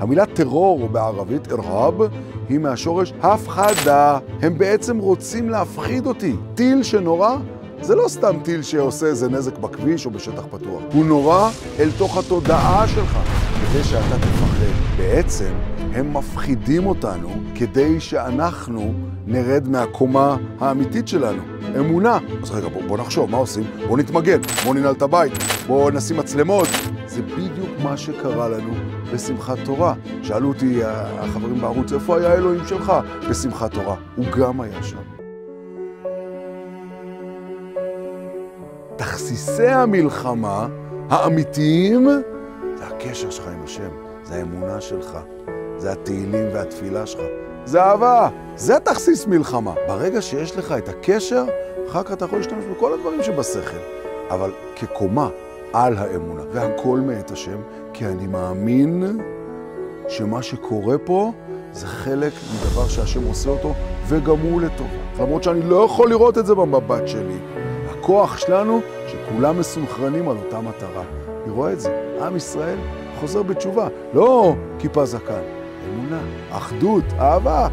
המילה טרור בערבית, ארהב, היא מהשורש הפחדה. הם בעצם רוצים להפחיד אותי. טיל שנורא זה לא סתם טיל שעושה איזה נזק בכביש או בשטח פתוח. הוא נורא אל תוך התודעה שלך, כדי שאתה תפחד. בעצם הם מפחידים אותנו כדי שאנחנו נרד מהקומה האמיתית שלנו. אמונה. אז רגע, בוא, בוא נחשוב, מה עושים? בוא נתמגן, בוא ננעל את הבית, בוא נשים מצלמות. זה בדיוק מה שקרה לנו בשמחת תורה. שאלו אותי החברים בערוץ, איפה היה האלוהים שלך בשמחת תורה? הוא גם היה שם. תכסיסי המלחמה האמיתיים זה הקשר שלך עם השם, זה האמונה שלך, זה התהילים והתפילה שלך, זה אהבה, זה תכסיס מלחמה. ברגע שיש לך את הקשר, אחר כך אתה יכול להשתמש בכל הדברים שבשכל, אבל כקומה על האמונה, והכל מאת השם, כי אני מאמין שמה שקורה פה זה חלק מדבר שהשם עושה אותו, וגם הוא לטובה. למרות שאני לא יכול לראות את זה במבט שלי. הכוח שלנו, שכולם מסונכרנים על אותה מטרה. אני רואה את זה. עם ישראל חוזר בתשובה. לא כיפה זקן, אמונה, אחדות, אהבה.